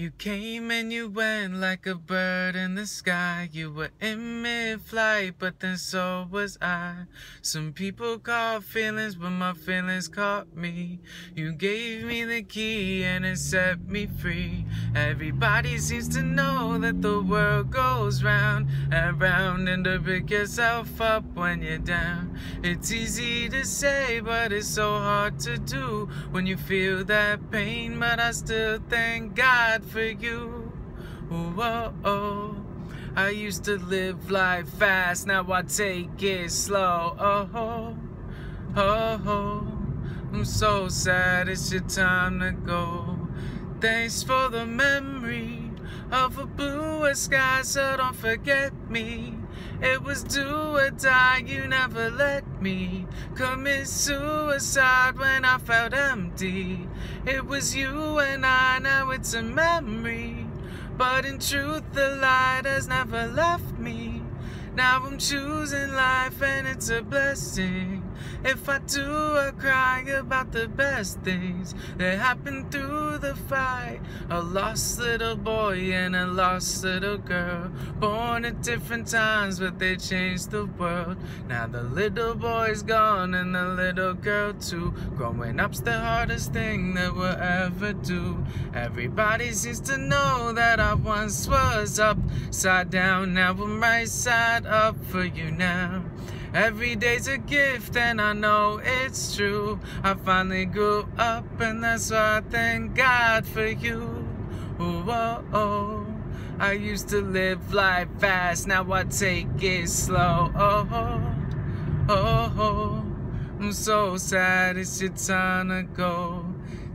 You came and you went like a bird in the sky. You were in mid-flight, but then so was I. Some people call feelings, but my feelings caught me. You gave me the key and it set me free. Everybody seems to know that the world goes round and round, and to pick yourself up when you're down. It's easy to say, but it's so hard to do when you feel that pain. But I still thank God for you. Whoa, oh. I used to live life fast, now I take it slow. Oh, oh, oh. I'm so sad, it's your time to go. Thanks for the memory of a bluer sky, so don't forget me. It was do or die, you never let me commit suicide when I felt empty. It was you and I, now it's a memory. But in truth, the light has never left me. Now I'm choosing life and it's a blessing. If I do, I cry about the best things that happened through the fight. A lost little boy and a lost little girl, born at different times, but they changed the world. Now the little boy's gone and the little girl too. Growing up's the hardest thing that we'll ever do. Everybody seems to know that I once was upside down, now I'm right side up for you now. Every day's a gift and I know it's true. I finally grew up and that's why I thank God for you. Oh, oh, I used to live life fast, now I take it slow. Oh, oh, oh, oh. I'm so sad it's your time to go.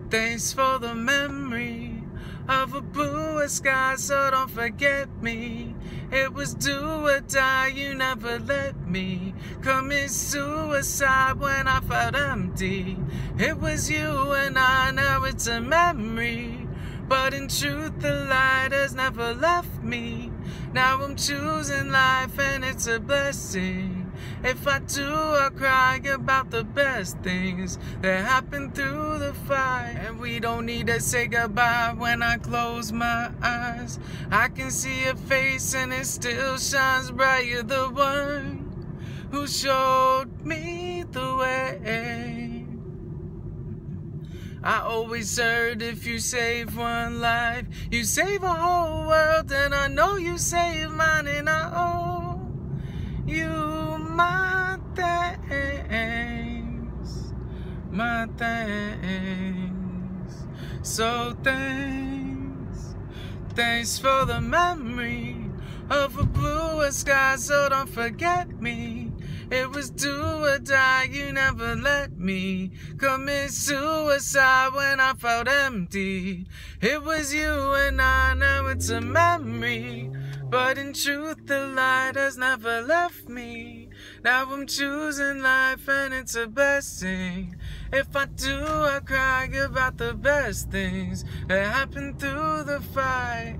Thanks for the memory of a blue sky, so don't forget me. It was do or die, you never let me commit suicide when I felt empty. It was you and I, now it's a memory. But in truth, the light has never left me. Now I'm choosing life and it's a blessing. If I do, I cry about the best things that happened through the fire. And we don't need to say goodbye when I close my eyes. I can see your face and it still shines bright. You're the one who showed me I always heard if you save one life, you save a whole world. And I know you save mine, and I owe you my thanks, my thanks. So thanks, thanks for the memory of a bluer sky. So don't forget me. It was do or die, you never let me commit suicide when I felt empty. It was you and I, now it's a memory. But in truth, the light has never left me. Now I'm choosing life and it's a blessing. If I do, I cry about the best things that happened through the fight.